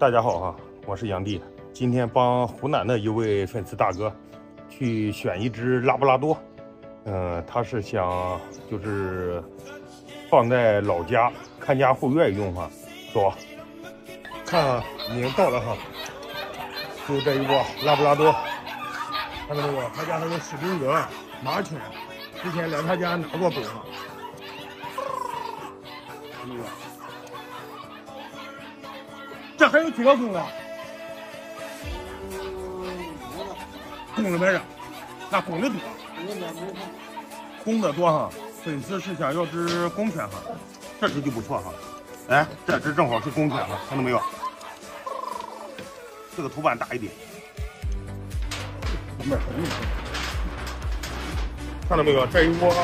大家好哈，我是杨弟，今天帮湖南的一位粉丝大哥去选一只拉布拉多，嗯，他是想就是放在老家看家护院用哈，走，看已经到了哈，就这一波拉布拉多，看到没有？他家那个史宾格、马犬，之前来他家拿过狗哈，看到没有？这还有几个公的？公的没人，那公的多，公的多哈。粉丝是想要只公犬哈，这只就不错哈。哎，这只正好是公犬哈，看到没有？这个头板大一点，看到没有？这一窝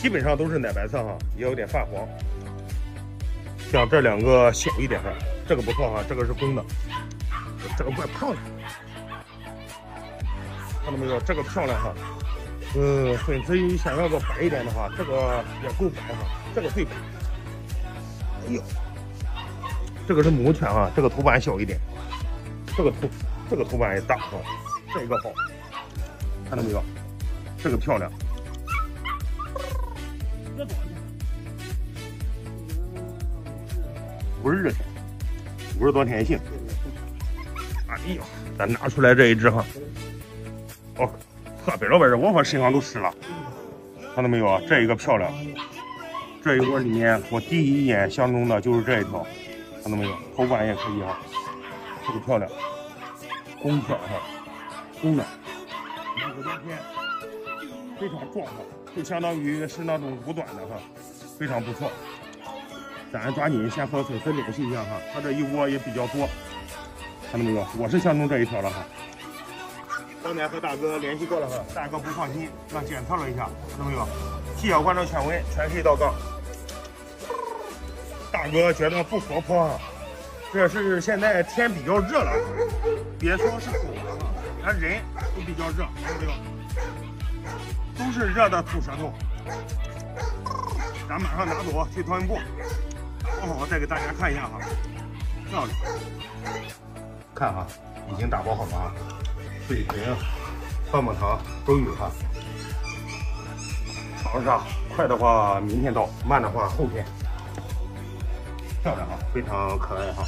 基本上都是奶白色哈，也有点泛黄。像这两个小一点的，这个不错哈，这个是公的，这个怪胖的，看到没有？这个漂亮哈，嗯，粉丝想要个白一点的话，这个也够白哈，这个最白。哎呦，这个是母犬哈，这个头板小一点，这个头这个头板也大哈，这个好，看到没有？这个漂亮。五十天，五十多天性。哎呦，咱拿出来这一只哈，哦，河北老板儿，我说身上都湿了，看到没有啊？这一个漂亮，这一窝里面我第一眼相中的就是这一条，看到没有？头板也可以哈，这个漂亮，公犬哈，公的，五十多天，非常壮哈，就相当于是那种五短的哈，非常不错。咱抓紧先和粉丝联系一下哈，他这一窝也比较多，看到没有？我是相中这一条了哈。刚才和大哥联系过了哈，大哥不放心，让检测了一下，看到没有？细小观察犬瘟，全是一道杠。大哥觉得不活泼啊，这是现在天比较热了，别说是狗了哈，连人都比较热，看到没有？都是热的吐舌头。咱马上拿走去托运部。好好再给大家看一下哈，漂亮，看哈，已经打包好了啊，水瓶、棒棒糖都有哈。长沙快的话明天到，慢的话后天。漂亮哈，非常可爱哈。